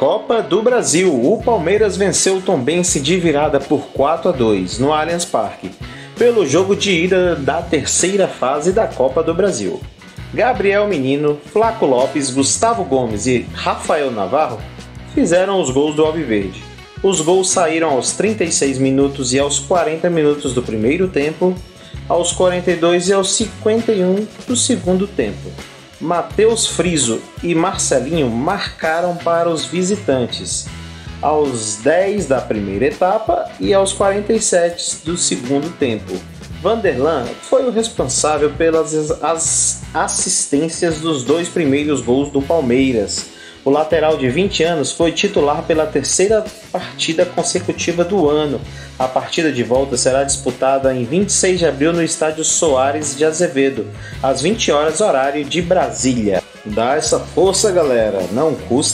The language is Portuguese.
Copa do Brasil. O Palmeiras venceu o Tombense de virada por 4 a 2 no Allianz Parque, pelo jogo de ida da terceira fase da Copa do Brasil. Gabriel Menino, Flaco Lopes, Gustavo Gomes e Rafael Navarro fizeram os gols do Alviverde. Os gols saíram aos 36 minutos e aos 40 minutos do primeiro tempo, aos 42 e aos 51 do segundo tempo. Matheus Friso e Marcelinho marcaram para os visitantes aos 10 da primeira etapa e aos 47 do segundo tempo. Vanderlan foi o responsável pelas assistências dos dois primeiros gols do Palmeiras. O lateral de 20 anos foi titular pela terceira partida consecutiva do ano. A partida de volta será disputada em 26 de abril no estádio Soares de Azevedo, às 20 horas horário de Brasília. Dá essa força, galera, não custa